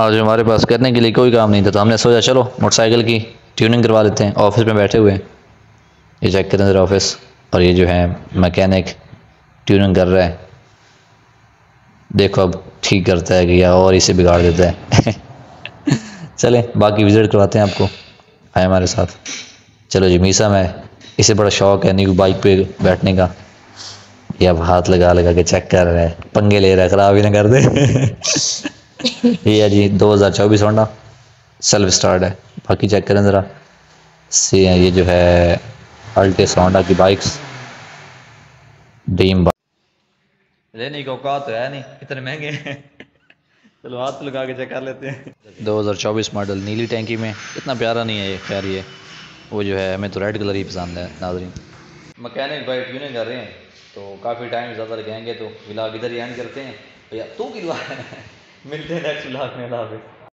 आज हमारे पास करने के लिए कोई काम नहीं था तो हमने सोचा चलो, मोटरसाइकिल की ट्यूनिंग करवा लेते हैं ऑफ़िस में बैठे हुए हैं। ये चेक करें ज़रा ऑफ़िस और ये जो है मैकेनिक ट्यूनिंग कर रहा है। देखो अब ठीक करता है कि या और इसे बिगाड़ देता है। चलें, बाकी विज़िट करवाते हैं आपको। आए हमारे साथ। चलो जी, मीसा में, इसे बड़ा शौक है न्यू बाइक पे बैठने का। ये अब हाथ लगा लगा के चेक कर रहा है। पंगे ले रहा है, ख़राब ही ना कर दे। ये है जी 2024 होंडा सेल्फ स्टार्ट है। बाकी चेक करें ज़रा। से ये जो है अल्टेस होंडा की बाइक्स ड्रीम लेने का औकात तो है नहीं इतने महँगे हैं। चलो हाथ लगा के चेक कर लेते हैं। 2024 मॉडल नीली टैंकी में। इतना प्यारा नहीं है ये खैर ये। वो जो है हमें तो रेड कलर ही पसंद है नाजरीन। मकैनिक भाई ट्यूनिंग कर रहे हैं। तो काफ़ी टाइम ज़्यादा लगाएँगे तो व्लाग इधर ही एंड करते हैं। भैया तू की मिलते हैं नेक्स्ट ब्लॉग में अल्लाह हाफिज़।